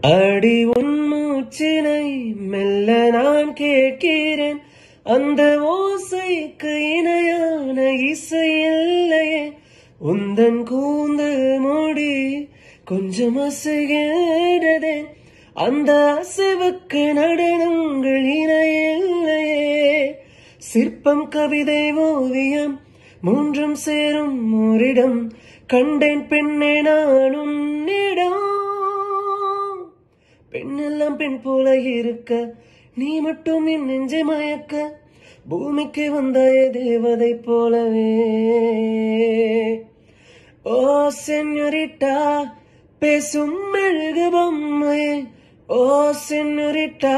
அடி உன் மூச்சினை மெல்ல நான் கேட்கிறேன். அந்த ஓசைக்கு இணையான இசை இல்லையே. உந்தன் கூந்தல் மூடி கொஞ்சம் அசைகிறதே. அந்த அசைவுக்கு நடனங்கள் இணையில்லையே. சிற்பம் கவிதை ஓவியம் மூன்றும் சேரும் ஓரிடம். கண்டேன் பெண்ணே நான் உன்னிடம். பெண்ணெல்லாம் பெண் போல இருக்க நீ மட்டும் என் நெஞ்சை மயக்க பூமிக்கு வந்தாய தேவதை போலவே. ஓ சென்யூரிட்டா பேசும் மெழுகு பொம்மை ஓ சென்யூரிட்டா